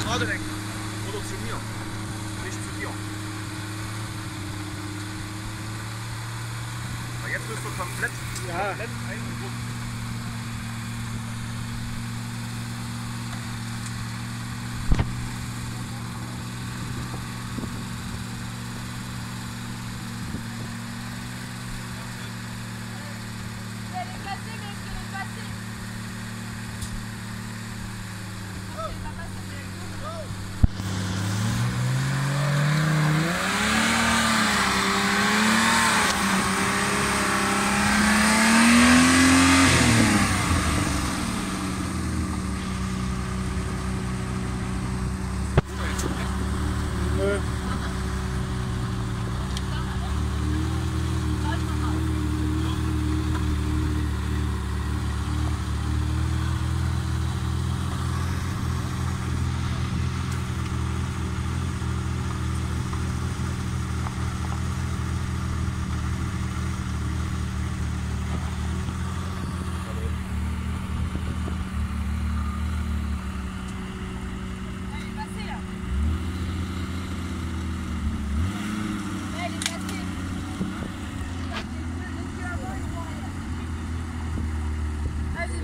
Vaterlenk. Oder zu mir. Nicht zu dir. Na, jetzt bist du komplett, Ja. komplett eingebunden. Bye.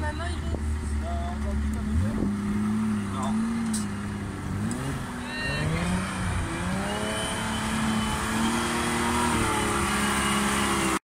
maman, il est...